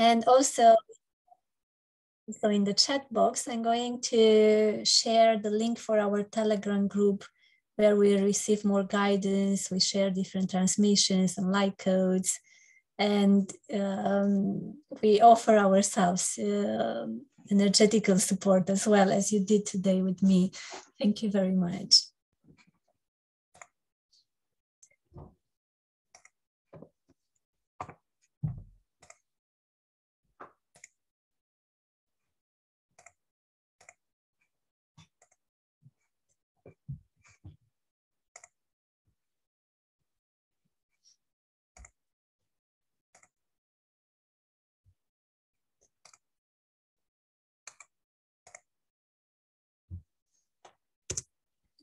And also, so in the chat box, I'm going to share the link for our Telegram group where we receive more guidance, we share different transmissions and light codes, and um, we offer ourselves uh, energetical support as well as you did today with me. Thank you very much.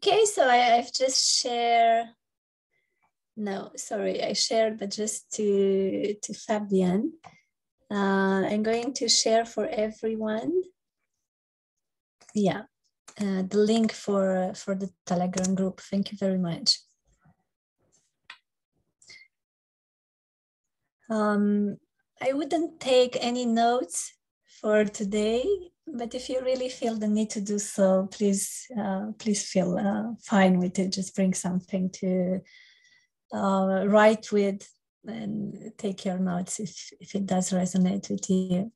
Okay, so I, have just shared, no, sorry, I shared, but just to, to Fabian. Uh, I'm going to share for everyone. Yeah, uh, the link for, for the Telegram group. Thank you very much. Um, I wouldn't take any notes for today but if you really feel the need to do so, please uh, please feel uh, fine with it. Just bring something to uh, write with and take your notes if, if it does resonate with you.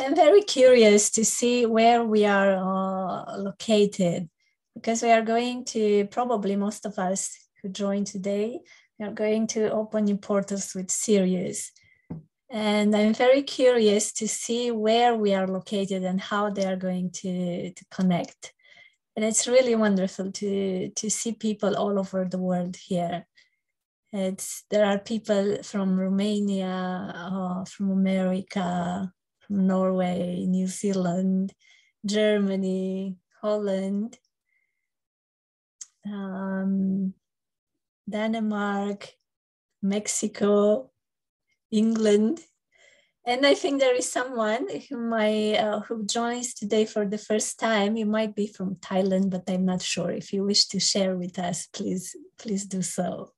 I'm very curious to see where we are uh, located because we are going to probably most of us who join today are going to open new portals with Sirius. And I'm very curious to see where we are located and how they are going to, to connect. And it's really wonderful to, to see people all over the world here. It's, there are people from Romania, uh, from America, from Norway, New Zealand, Germany, Holland, um, Denmark, Mexico, England. And I think there is someone who might, uh, who joins today for the first time. You might be from Thailand, but I'm not sure. If you wish to share with us, please, please do so.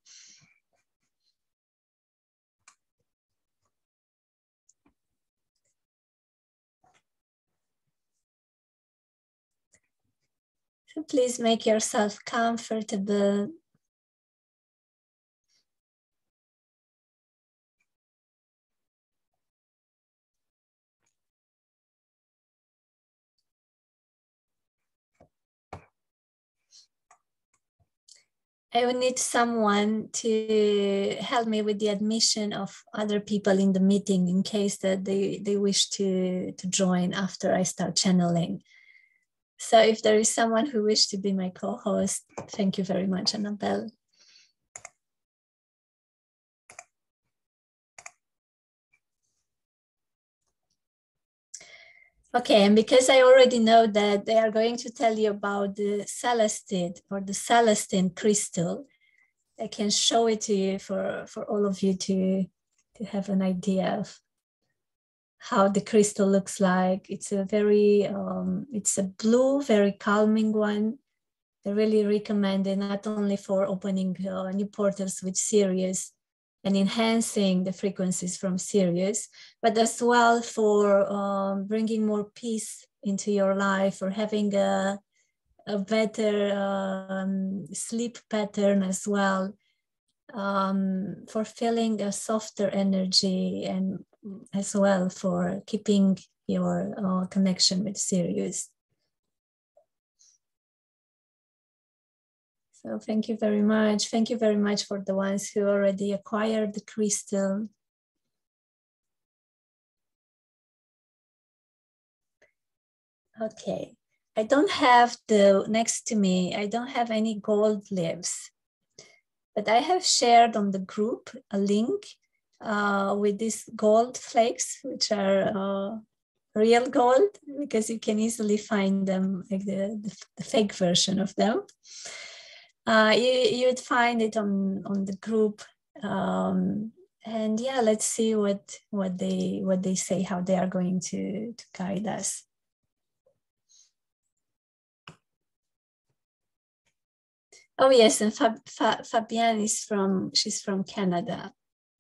So please make yourself comfortable I would need someone to help me with the admission of other people in the meeting in case that they, they wish to, to join after I start channeling. So if there is someone who wish to be my co-host, thank you very much, Annabelle. Okay, and because I already know that they are going to tell you about the celestite or the celestine crystal, I can show it to you for, for all of you to, to have an idea of how the crystal looks like. It's a very, um, it's a blue, very calming one. I really recommend it not only for opening uh, new portals with Sirius, and enhancing the frequencies from Sirius, but as well for um, bringing more peace into your life or having a, a better um, sleep pattern as well, um, for feeling a softer energy and as well for keeping your uh, connection with Sirius. So thank you very much. Thank you very much for the ones who already acquired the crystal. Okay, I don't have the, next to me, I don't have any gold leaves, but I have shared on the group a link uh, with these gold flakes, which are uh, real gold, because you can easily find them, like the, the, the fake version of them uh, you, you'd find it on on the group um, and yeah let's see what what they what they say how they are going to to guide us Oh yes, and Fab, Fab, Fabienne is from she's from Canada.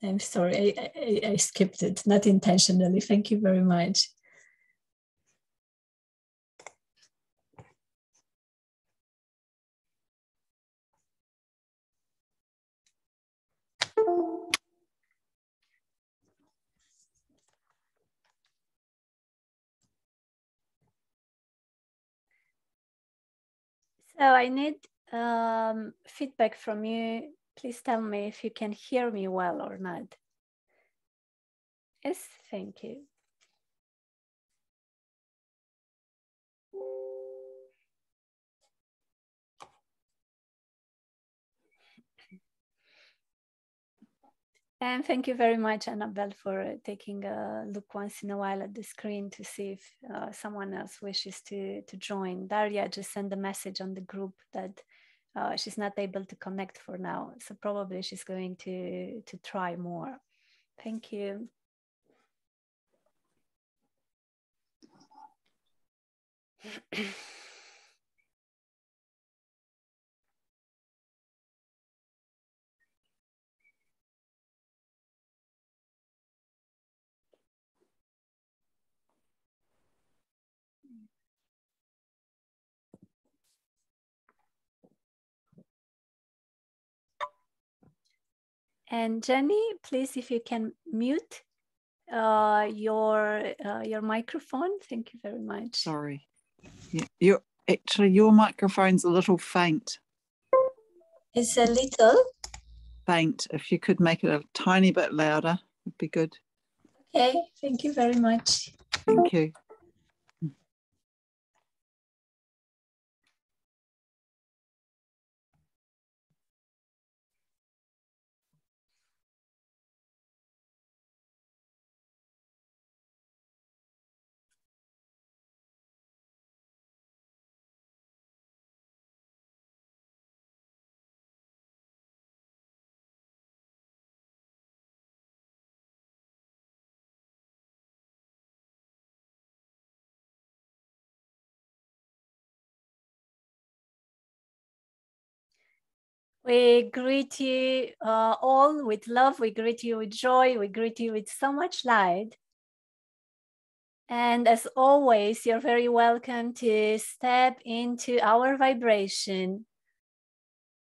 I'm sorry, I, I, I skipped it, not intentionally. Thank you very much. So I need um, feedback from you. Please tell me if you can hear me well or not. Yes, thank you. And thank you very much, Annabelle, for taking a look once in a while at the screen to see if uh, someone else wishes to, to join. Daria just sent a message on the group that uh, she's not able to connect for now. So probably she's going to, to try more. Thank you. And Jenny, please, if you can mute uh, your uh, your microphone. Thank you very much. Sorry. Yeah, you actually your microphone's a little faint. It's a little faint. If you could make it a tiny bit louder, would be good. Okay, thank you very much. Thank you. We greet you uh, all with love. We greet you with joy. We greet you with so much light. And as always, you're very welcome to step into our vibration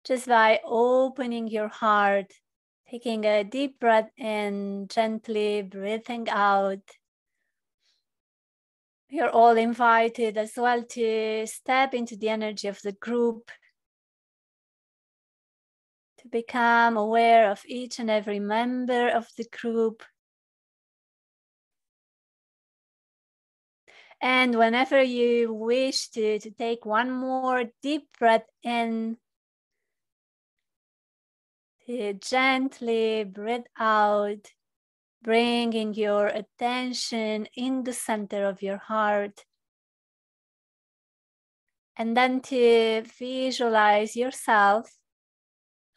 just by opening your heart, taking a deep breath in, gently breathing out. You're all invited as well to step into the energy of the group become aware of each and every member of the group. And whenever you wish to, to take one more deep breath in, to gently breathe out, bringing your attention in the center of your heart. And then to visualize yourself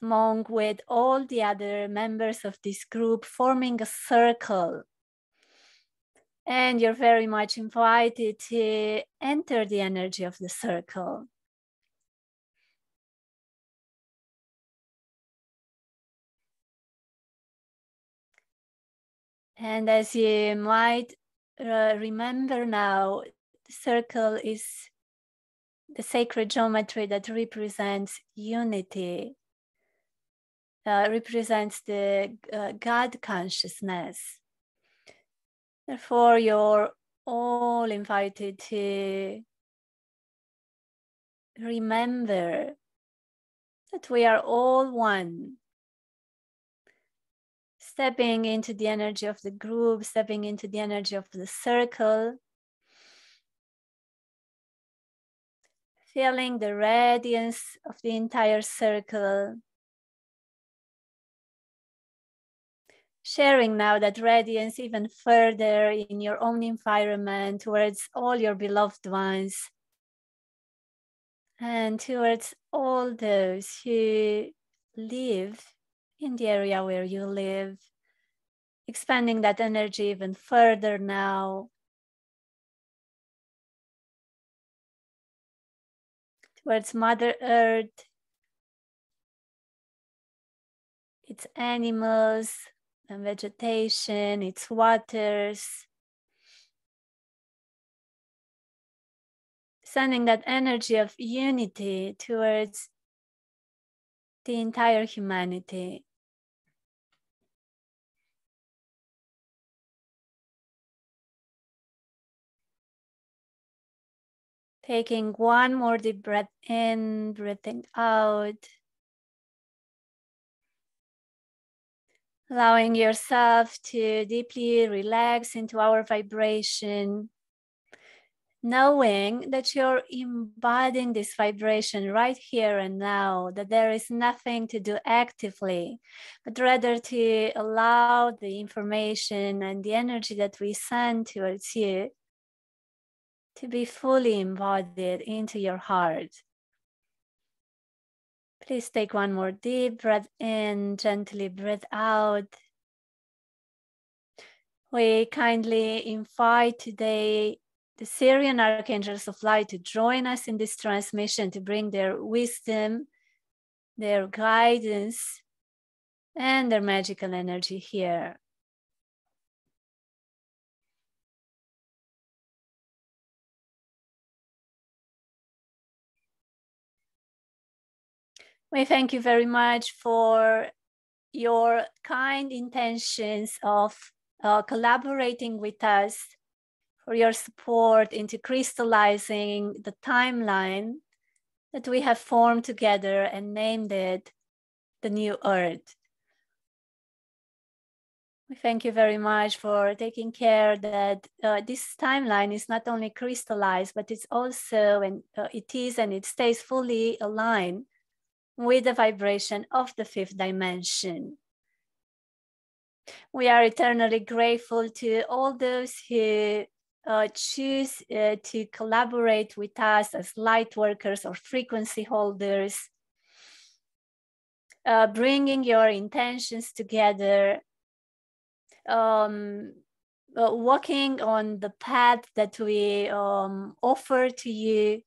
among with all the other members of this group, forming a circle. And you're very much invited to enter the energy of the circle. And as you might uh, remember now, the circle is the sacred geometry that represents unity uh, represents the uh, God consciousness. Therefore, you're all invited to remember that we are all one. Stepping into the energy of the group, stepping into the energy of the circle, feeling the radiance of the entire circle sharing now that radiance even further in your own environment towards all your beloved ones and towards all those who live in the area where you live, expanding that energy even further now. Towards Mother Earth, its animals and vegetation, its waters. Sending that energy of unity towards the entire humanity. Taking one more deep breath in, breathing out. Allowing yourself to deeply relax into our vibration knowing that you're embodying this vibration right here and now, that there is nothing to do actively, but rather to allow the information and the energy that we send towards you to be fully embodied into your heart. Please take one more deep breath in, gently breathe out. We kindly invite today the Sirian archangels of light to join us in this transmission to bring their wisdom, their guidance, and their magical energy here. We thank you very much for your kind intentions of uh, collaborating with us for your support into crystallizing the timeline that we have formed together and named it the New Earth. We thank you very much for taking care that uh, this timeline is not only crystallized, but it's also, and uh, it is and it stays fully aligned with the vibration of the fifth dimension. We are eternally grateful to all those who uh, choose uh, to collaborate with us as light workers or frequency holders, uh, bringing your intentions together, um, uh, walking on the path that we um, offer to you,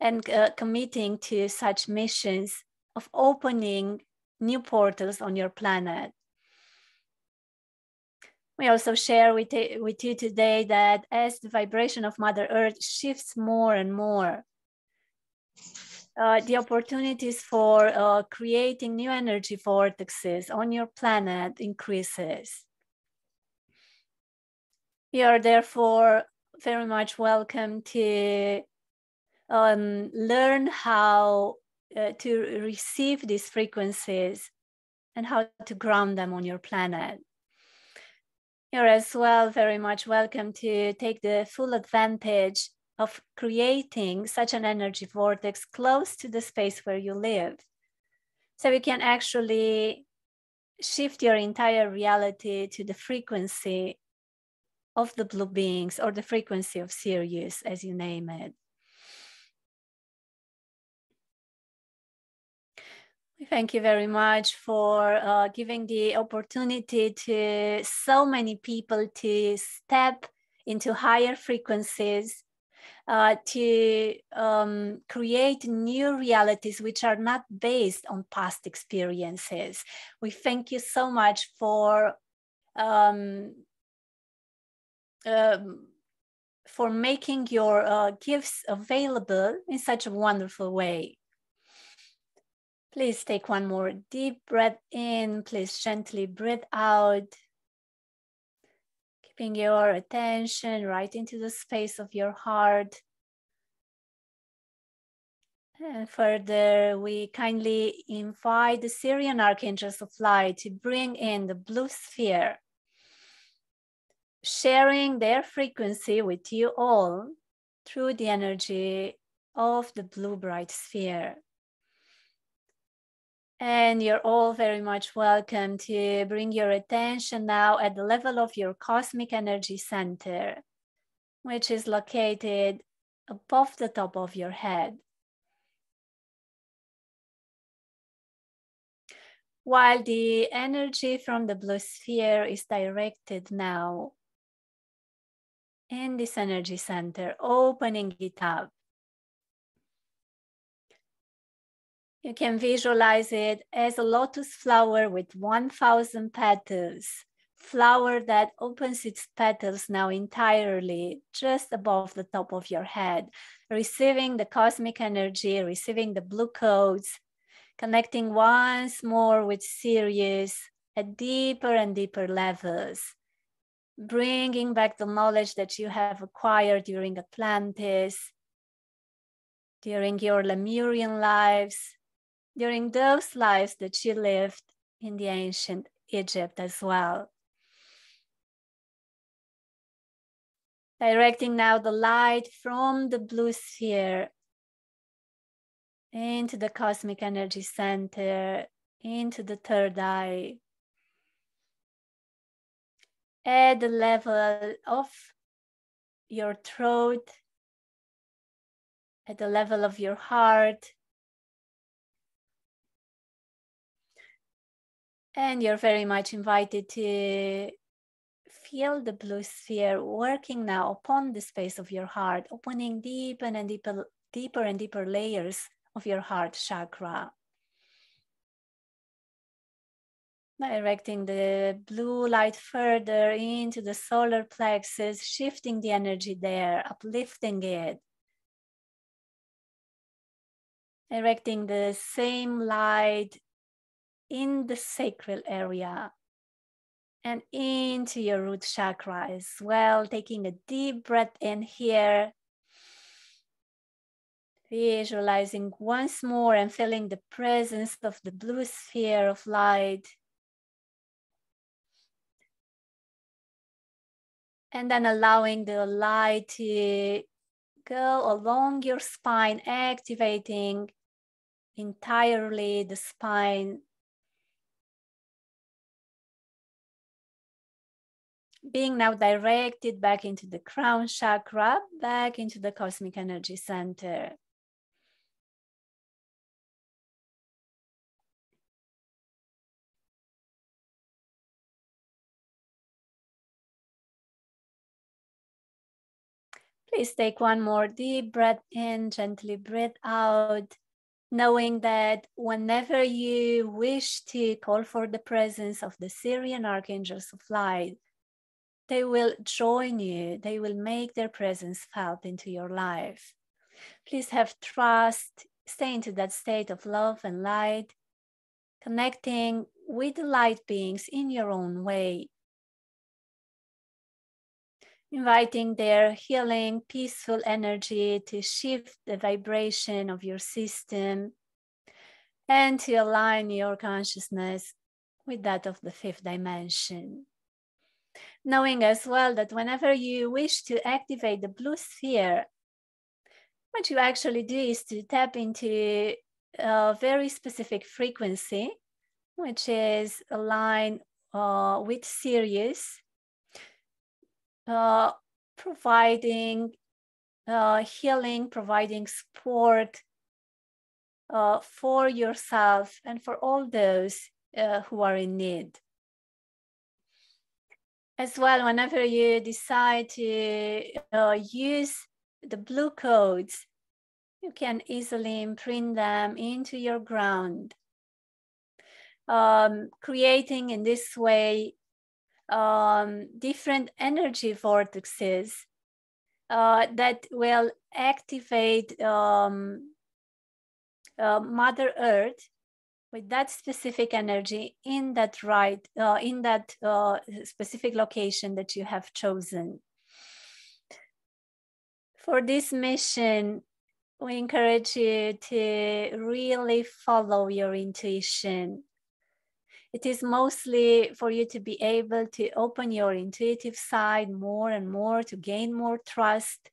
and uh, committing to such missions of opening new portals on your planet. We also share with, with you today that as the vibration of Mother Earth shifts more and more, uh, the opportunities for uh, creating new energy vortexes on your planet increases. You are therefore very much welcome to um, learn how uh, to receive these frequencies and how to ground them on your planet. You're as well very much welcome to take the full advantage of creating such an energy vortex close to the space where you live. So you can actually shift your entire reality to the frequency of the blue beings or the frequency of Sirius, as you name it. Thank you very much for uh, giving the opportunity to so many people to step into higher frequencies, uh, to um, create new realities which are not based on past experiences. We thank you so much for um, um, for making your uh, gifts available in such a wonderful way. Please take one more deep breath in. Please gently breathe out. Keeping your attention right into the space of your heart. And further, we kindly invite the Sirian Archangels of Light to bring in the blue sphere, sharing their frequency with you all through the energy of the blue bright sphere. And you're all very much welcome to bring your attention now at the level of your cosmic energy center, which is located above the top of your head. While the energy from the blue sphere is directed now in this energy center, opening it up You can visualize it as a lotus flower with 1,000 petals, flower that opens its petals now entirely just above the top of your head, receiving the cosmic energy, receiving the blue codes, connecting once more with Sirius at deeper and deeper levels, bringing back the knowledge that you have acquired during Atlantis, during your Lemurian lives, during those lives that she lived in the ancient Egypt as well. Directing now the light from the blue sphere into the cosmic energy center, into the third eye. At the level of your throat, at the level of your heart. And you're very much invited to feel the blue sphere working now upon the space of your heart, opening deeper and deeper, deeper and deeper layers of your heart chakra. Directing the blue light further into the solar plexus, shifting the energy there, uplifting it, directing the same light in the sacral area and into your root chakra as well. Taking a deep breath in here. Visualizing once more and feeling the presence of the blue sphere of light. And then allowing the light to go along your spine, activating entirely the spine. Being now directed back into the crown chakra, back into the cosmic energy center. Please take one more deep breath in, gently breathe out knowing that whenever you wish to call for the presence of the Sirian archangels of light, they will join you, they will make their presence felt into your life. Please have trust, stay into that state of love and light, connecting with the light beings in your own way. Inviting their healing, peaceful energy to shift the vibration of your system and to align your consciousness with that of the fifth dimension. Knowing as well that whenever you wish to activate the blue sphere, what you actually do is to tap into a very specific frequency, which is aligned uh, with Sirius uh, providing uh, healing, providing support uh, for yourself and for all those uh, who are in need. As well, whenever you decide to uh, use the blue codes, you can easily imprint them into your ground, um, creating in this way um, different energy vortexes uh, that will activate um, uh, Mother Earth with that specific energy in that right, uh, in that uh, specific location that you have chosen. For this mission, we encourage you to really follow your intuition it is mostly for you to be able to open your intuitive side more and more to gain more trust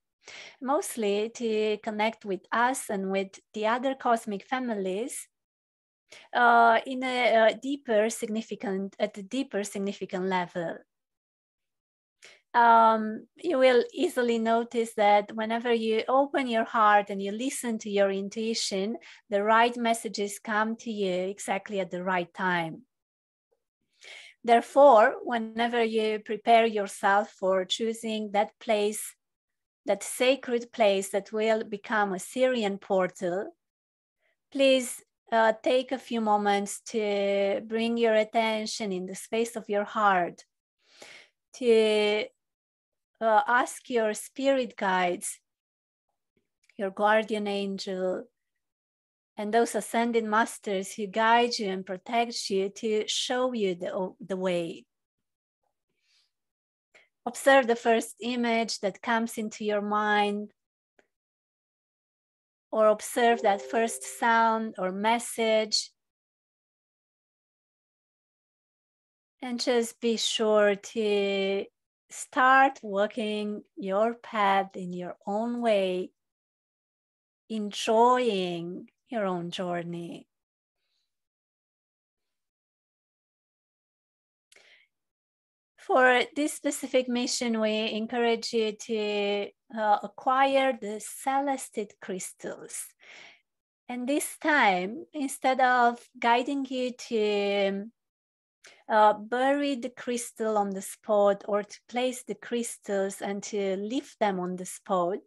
mostly to connect with us and with the other cosmic families uh, in a, a, deeper significant at a deeper significant level. Um, you will easily notice that whenever you open your heart and you listen to your intuition the right messages come to you exactly at the right time. Therefore, whenever you prepare yourself for choosing that place, that sacred place that will become a Sirian portal, please uh, take a few moments to bring your attention in the space of your heart, to uh, ask your spirit guides, your guardian angel, and those ascended masters who guide you and protect you to show you the, the way. Observe the first image that comes into your mind, or observe that first sound or message. And just be sure to start walking your path in your own way, enjoying your own journey. For this specific mission, we encourage you to uh, acquire the celestite crystals. And this time, instead of guiding you to uh, bury the crystal on the spot or to place the crystals and to leave them on the spot,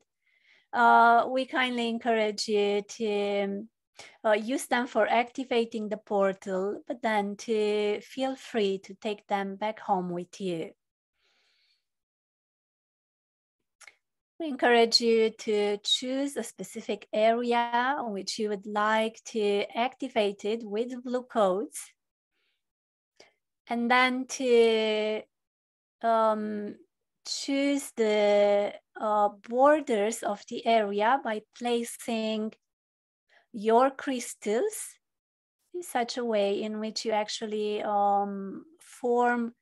uh, we kindly encourage you to uh, use them for activating the portal, but then to feel free to take them back home with you. We encourage you to choose a specific area which you would like to activate it with blue codes. And then to um, choose the uh, borders of the area by placing your crystals in such a way in which you actually um, form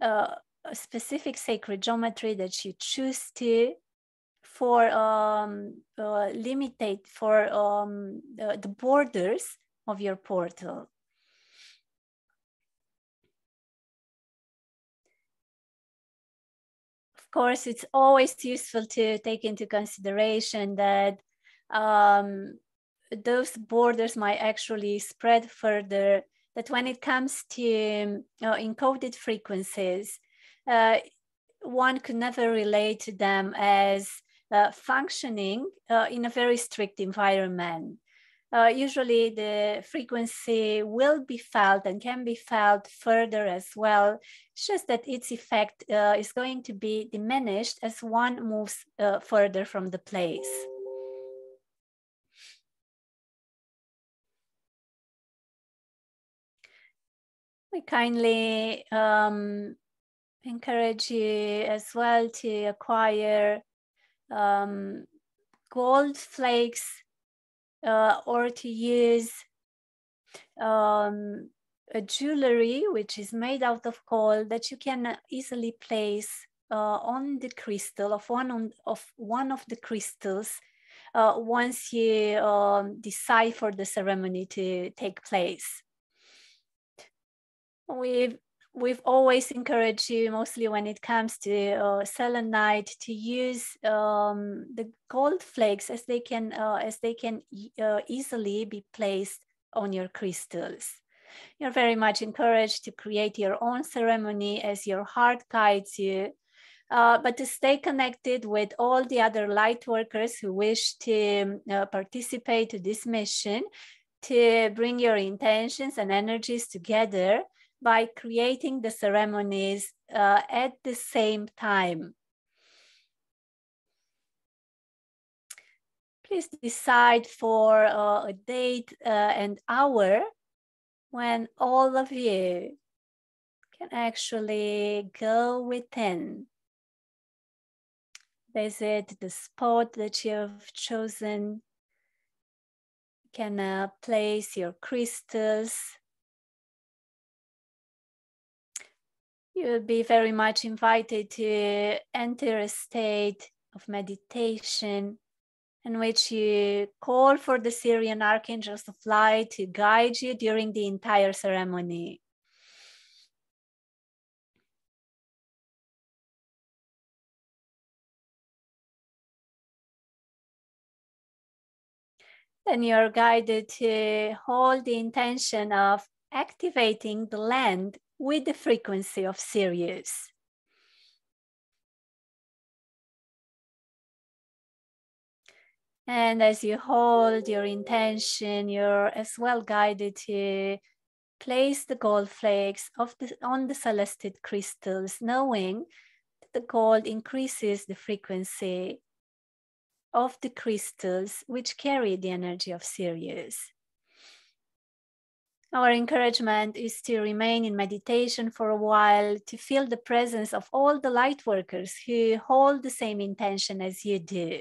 uh, a specific sacred geometry that you choose to for um, uh, limitate for um, the, the borders of your portal. Of course, it's always useful to take into consideration that um, those borders might actually spread further. That when it comes to uh, encoded frequencies, uh, one could never relate to them as uh, functioning uh, in a very strict environment. Uh, usually the frequency will be felt and can be felt further as well. It's just that its effect uh, is going to be diminished as one moves further from the place. we kindly um, encourage you as well to acquire um, gold flakes uh, or to use um, a jewelry which is made out of gold that you can easily place uh, on the crystal of one on, of one of the crystals uh, once you um, decide for the ceremony to take place. We've we've always encouraged you, mostly when it comes to uh, selenite, to use um, the gold flakes as they can uh, as they can uh, easily be placed on your crystals. You're very much encouraged to create your own ceremony as your heart guides you. Uh, but to stay connected with all the other light workers who wish to uh, participate to this mission, to bring your intentions and energies together by creating the ceremonies uh, at the same time. Please decide for uh, a date uh, and hour when all of you can actually go within. Visit the spot that you've chosen. You can uh, place your crystals you will be very much invited to enter a state of meditation in which you call for the Sirian archangels of light to guide you during the entire ceremony. Then you're guided to hold the intention of activating the land with the frequency of Sirius. And as you hold your intention, you're as well guided to place the gold flakes the, on the celestite crystals, knowing that the gold increases the frequency of the crystals which carry the energy of Sirius. Our encouragement is to remain in meditation for a while, to feel the presence of all the light workers who hold the same intention as you do.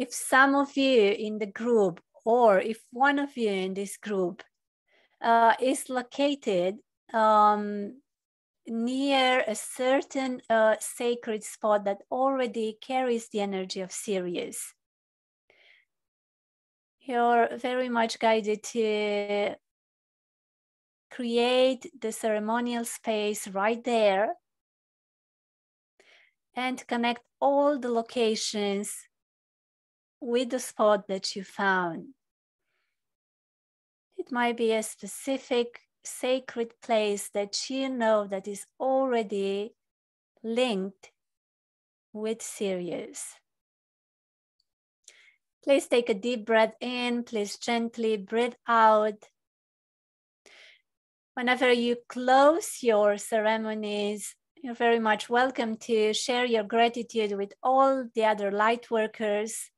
If some of you in the group, or if one of you in this group uh, is located um, near a certain uh, sacred spot that already carries the energy of Sirius. You're very much guided to create the ceremonial space right there and connect all the locations with the spot that you found. It might be a specific sacred place that you know that is already linked with Sirius. Please take a deep breath in, please gently breathe out. Whenever you close your ceremonies, you're very much welcome to share your gratitude with all the other light workers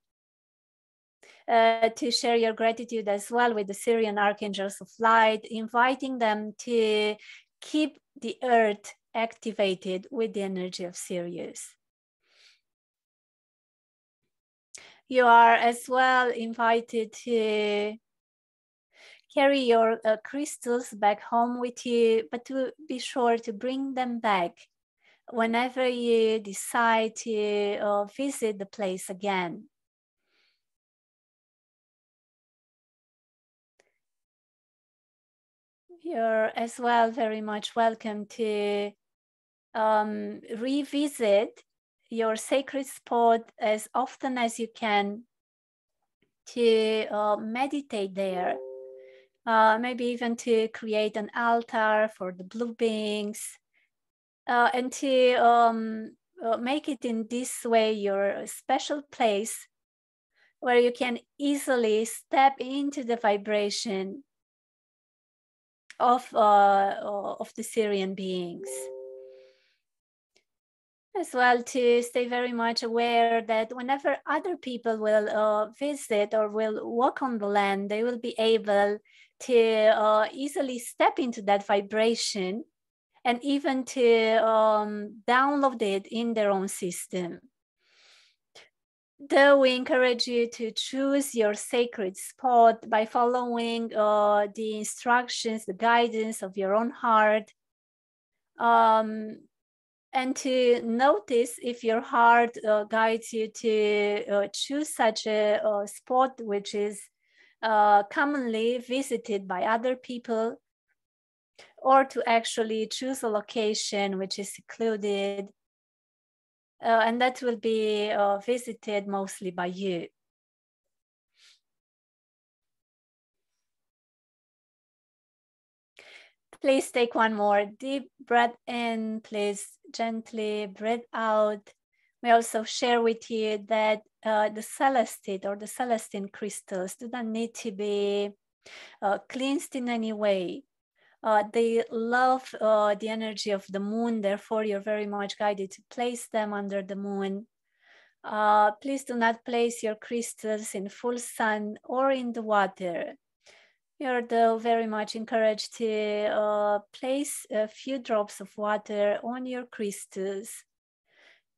uh, to share your gratitude as well with the Sirian Archangels of Light, inviting them to keep the earth activated with the energy of Sirius. You are as well invited to carry your uh, crystals back home with you, but to be sure to bring them back whenever you decide to uh, visit the place again. you're as well very much welcome to um, revisit your sacred spot as often as you can to uh, meditate there. Uh, maybe even to create an altar for the blue beings uh, and to um, uh, make it in this way your special place where you can easily step into the vibration of, uh, of the Sirian beings. As well, to stay very much aware that whenever other people will uh, visit or will walk on the land, they will be able to uh, easily step into that vibration and even to um, download it in their own system. Though we encourage you to choose your sacred spot by following uh, the instructions, the guidance of your own heart, um, and to notice if your heart uh, guides you to uh, choose such a, a, spot which is uh, commonly visited by other people, or to actually choose a location which is secluded uh, and that will be uh, visited mostly by you. Please take one more deep breath in, please gently breathe out. We also share with you that uh, the celestite or the celestine crystals do not need to be uh, cleansed in any way. Uh, they love uh, the energy of the moon, therefore, you're very much guided to place them under the moon. Uh, please do not place your crystals in full sun or in the water. You're though very much encouraged to uh, place a few drops of water on your crystals.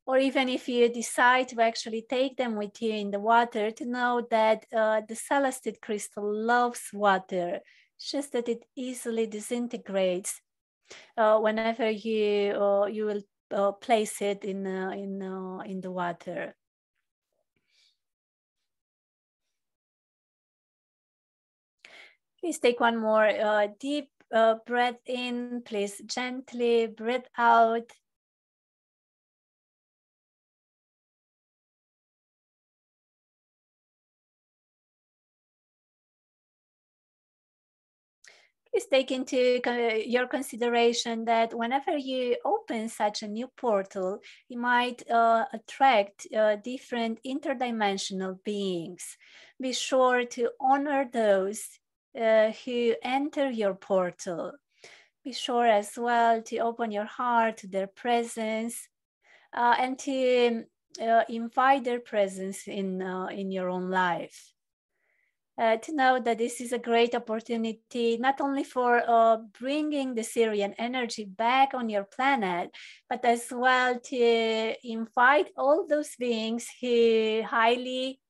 Or even if you decide to actually take them with you in the water, to know that uh, the celestite crystal loves water it's just that it easily disintegrates uh, whenever you uh, you will uh, place it in uh, in in the water. Please take one more uh, deep breath in. Please gently breathe out. please take into your consideration that whenever you open such a new portal, you might uh, attract uh, different interdimensional beings. Be sure to honor those uh, who enter your portal. Be sure as well to open your heart to their presence uh, and to uh, invite their presence in, uh, in your own life uh, to know that this is a great opportunity, not only for uh, bringing the Sirian energy back on your planet, but as well to invite all those beings who highly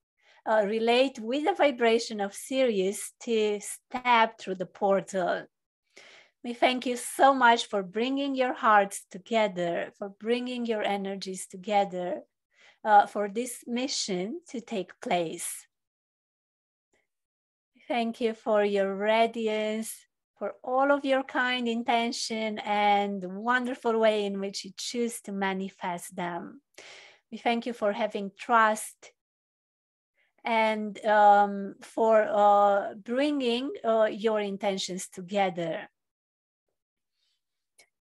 uh, relate with the vibration of Sirius to step through the portal. We thank you so much for bringing your hearts together, for bringing your energies together, uh, for this mission to take place. Thank you for your radiance, for all of your kind intention and wonderful way in which you choose to manifest them. We thank you for having trust and um, for uh, bringing uh, your intentions together.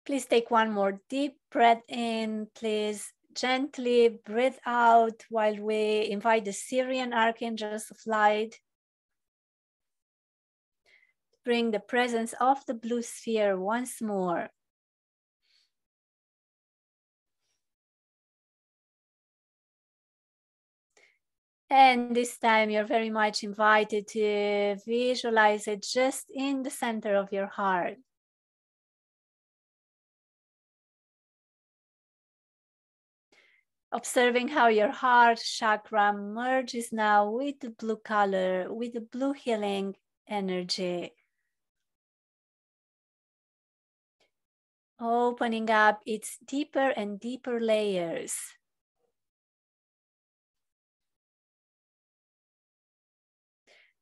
Please take one more deep breath in, please. Gently breathe out while we invite the Sirian archangels of light bring the presence of the blue sphere once more. And this time you're very much invited to visualize it just in the center of your heart. Observing how your heart chakra merges now with the blue color, with the blue healing energy. opening up its deeper and deeper layers.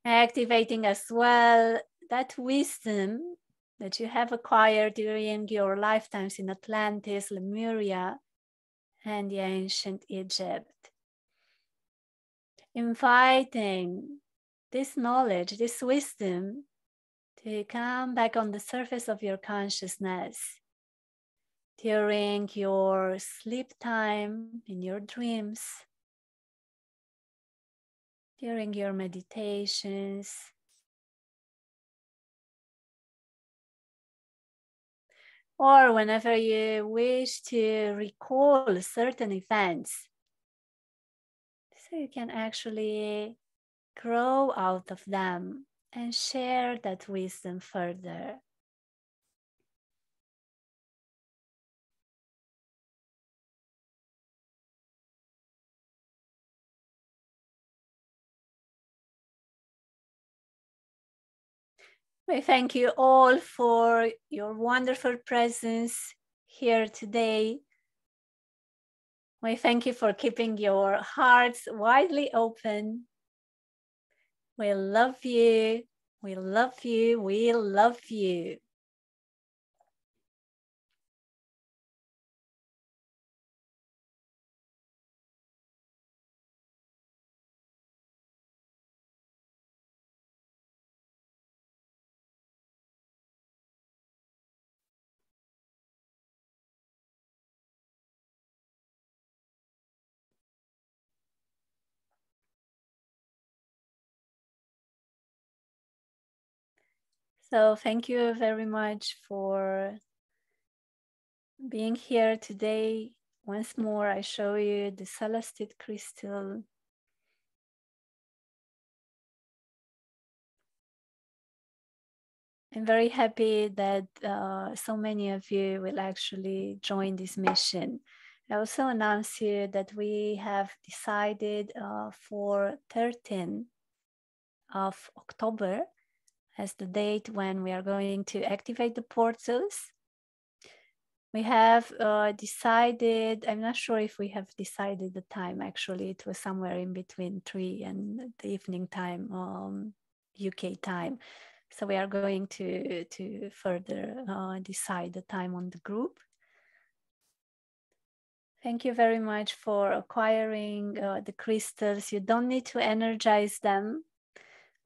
Activating as well that wisdom that you have acquired during your lifetimes in Atlantis, Lemuria, and the ancient Egypt. Inviting this knowledge, this wisdom to come back on the surface of your consciousness during your sleep time, in your dreams, during your meditations. Or whenever you wish to recall certain events, so you can actually grow out of them and share that wisdom further. We thank you all for your wonderful presence here today. We thank you for keeping your hearts widely open. We love you. We love you. We love you. So thank you very much for being here today. Once more, I show you the celestite crystal. I'm very happy that uh, so many of you will actually join this mission. I also announce you that we have decided uh, for 13 of October as the date when we are going to activate the portals. We have uh, decided, I'm not sure if we have decided the time actually, it was somewhere in between three and the evening time, um, UK time. So we are going to, to further uh, decide the time on the group. Thank you very much for acquiring uh, the crystals. You don't need to energize them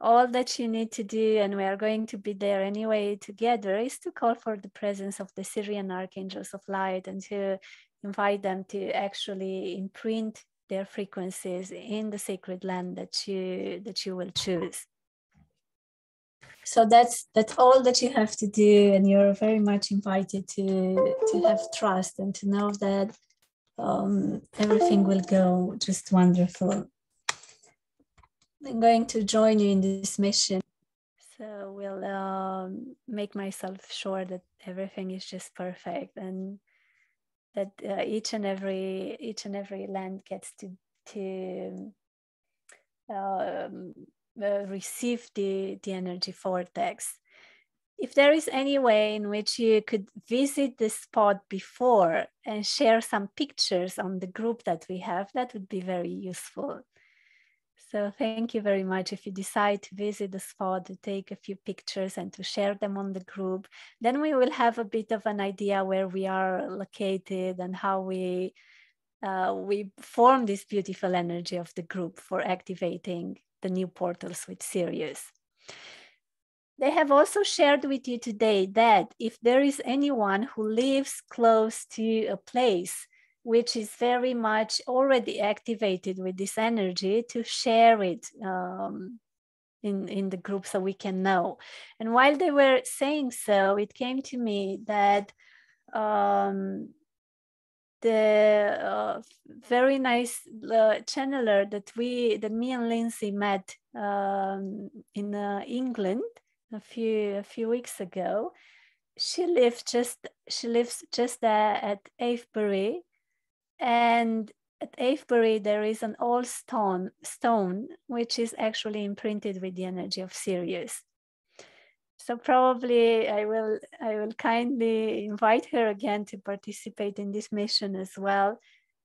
all that you need to do, and we are going to be there anyway together, is to call for the presence of the Sirian archangels of light and to invite them to actually imprint their frequencies in the sacred land that you that you will choose. So that's that's all that you have to do and you're very much invited to to have trust and to know that um, everything will go just wonderful going to join you in this mission so we'll um, make myself sure that everything is just perfect and that uh, each and every each and every land gets to to um, uh, receive the, the energy vortex. If there is any way in which you could visit the spot before and share some pictures on the group that we have, that would be very useful. So thank you very much. If you decide to visit the spot, to take a few pictures and to share them on the group, then we will have a bit of an idea where we are located and how we uh, we form this beautiful energy of the group for activating the new portals with Sirius. They have also shared with you today that if there is anyone who lives close to a place which is very much already activated with this energy, to share it um, in, in the group so we can know. And while they were saying so, it came to me that um, the uh, very nice uh, channeler that we that me and Lindsay met um, in uh, England a few a few weeks ago. She lives just she lives just at Avebury, and at Avebury there is an old stone stone which is actually imprinted with the energy of Sirius so probably I will I will kindly invite her again to participate in this mission as well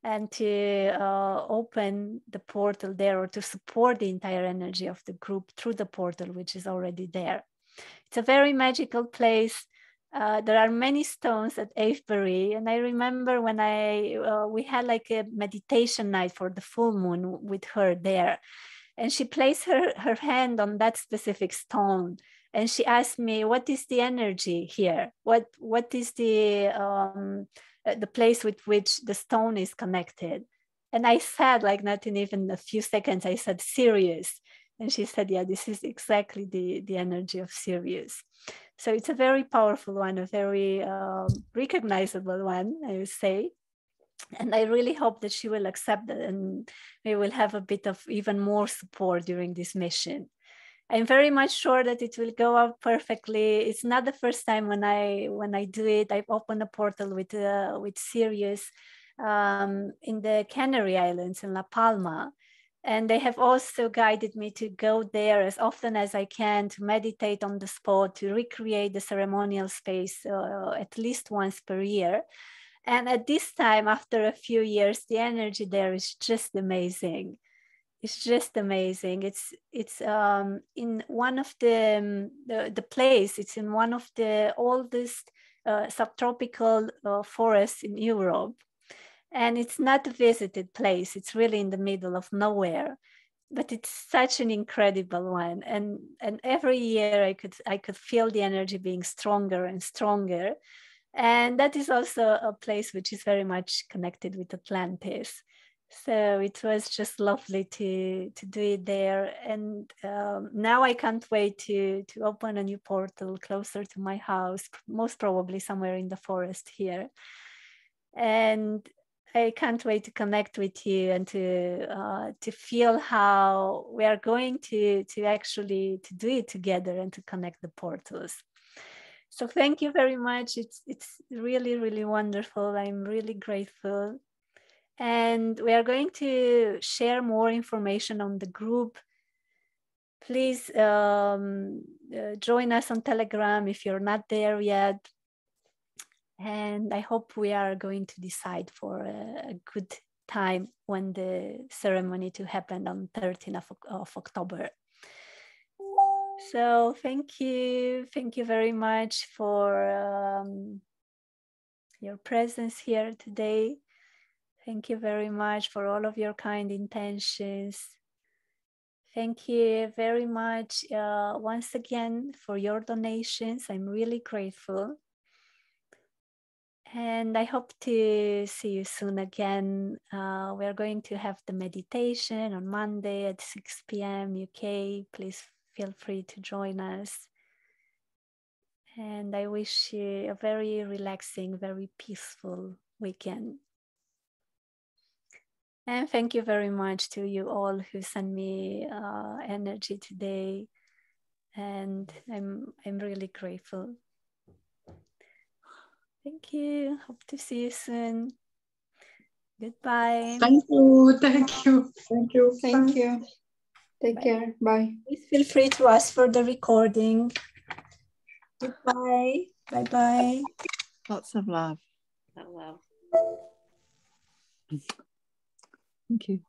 and to uh, open the portal there or to support the entire energy of the group through the portal which is already there. It's a very magical place. Uh, there are many stones at Avebury, and I remember when I uh, we had like a meditation night for the full moon with her there, and she placed her her hand on that specific stone, and she asked me what is the energy here? What what is the um, uh, the place with which the stone is connected? And i said like not in even a few seconds i said Sirius. And she said yeah this is exactly the the energy of Sirius so it's a very powerful one a very um, recognizable one i would say and I really hope that she will accept it and we will have a bit of even more support during this mission. I'm very much sure that it will go out perfectly. It's not the first time when I when I do it. I've opened a portal with uh, with Sirius um, in the Canary Islands in La Palma, and they have also guided me to go there as often as I can to meditate on the spot, to recreate the ceremonial space uh, at least once per year. And at this time, after a few years, the energy there is just amazing it's just amazing. It's it's um, in one of the, um, the, the place. It's in one of the oldest uh, subtropical uh, forests in Europe, and it's not a visited place. It's really in the middle of nowhere, but it's such an incredible one. And and every year I could I could feel the energy being stronger and stronger, and that is also a place which is very much connected with Atlantis. So it was just lovely to to do it there. And um, now i can't wait to to open a new portal closer to my house most probably somewhere in the forest here. And i can't wait to connect with you and to uh, to feel how we are going to to actually to do it together and to connect the portals so thank you very much it's it's really really wonderful i'm really grateful and we are going to share more information on the group. Please um, uh, join us on Telegram if you're not there yet. And I hope we are going to decide for a, good time when the ceremony to happen on 13th of, of October. So thank you. Thank you very much for um, your presence here today. Thank you very much for all of your kind intentions. Thank you very much uh, once again for your donations. I'm really grateful. And I hope to see you soon again. Uh, we're going to have the meditation on Monday at 6 p.m. UK. Please feel free to join us. And I wish you a very relaxing, very peaceful weekend. And thank you very much to you all who sent me uh, energy today. And I'm, I'm really grateful. Thank you. Hope to see you soon. Goodbye. Thank you. Thank you. Thank you. Thank you. Take Bye. care. Bye. Please feel free to ask for the recording. Goodbye. Bye bye. Lots of love. Wow. Thank you.